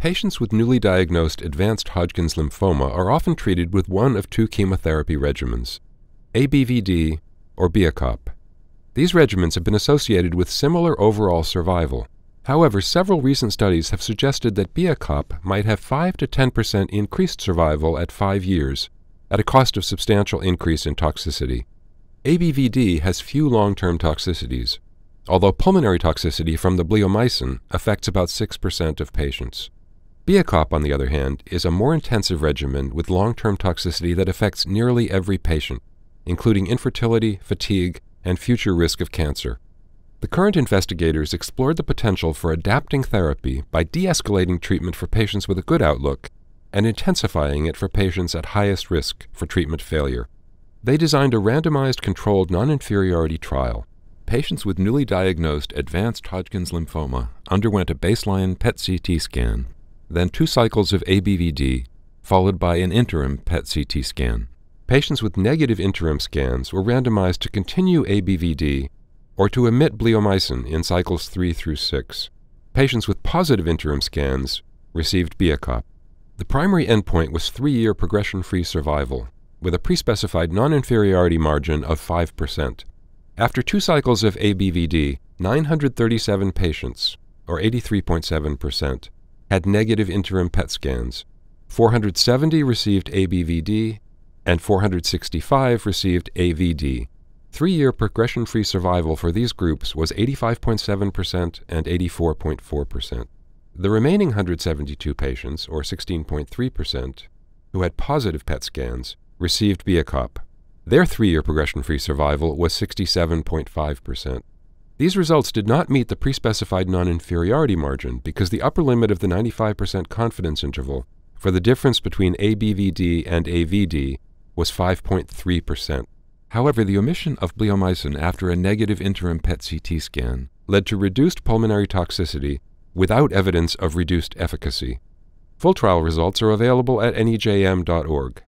Patients with newly diagnosed advanced Hodgkin's lymphoma are often treated with one of two chemotherapy regimens ABVD or BEACOPP. These regimens have been associated with similar overall survival. However, several recent studies have suggested that BEACOPP might have 5 to 10% increased survival at 5 years, at a cost of substantial increase in toxicity. ABVD has few long term toxicities, although pulmonary toxicity from the bleomycin affects about 6% of patients. BEACOPP, on the other hand, is a more intensive regimen with long term toxicity that affects nearly every patient, including infertility, fatigue, and future risk of cancer. The current investigators explored the potential for adapting therapy by de escalating treatment for patients with a good outlook and intensifying it for patients at highest risk for treatment failure. They designed a randomized controlled non inferiority trial. Patients with newly diagnosed advanced Hodgkin's lymphoma underwent a baseline PET CT scan, then two cycles of ABVD, followed by an interim PET CT scan. Patients with negative interim scans were randomized to continue ABVD or to omit bleomycin in cycles 3 through 6. Patients with positive interim scans received BEACOPP. The primary endpoint was three year progression free survival, with a pre-specified non-inferiority margin of 5%. After two cycles of ABVD, 937 patients, or 83.7%, had negative interim PET scans. 470 received ABVD, and 465 received AVD. Three year progression free survival for these groups was 85.7% and 84.4%. The remaining 172 patients, or 16.3%, who had positive PET scans, received BEACOPP. Their three year progression free survival was 67.5%. These results did not meet the pre specified non inferiority margin because the upper limit of the 95% confidence interval for the difference between ABVD and AVD was 5.3%. However, the omission of bleomycin after a negative interim PET CT scan led to reduced pulmonary toxicity without evidence of reduced efficacy. Full trial results are available at nejm.org.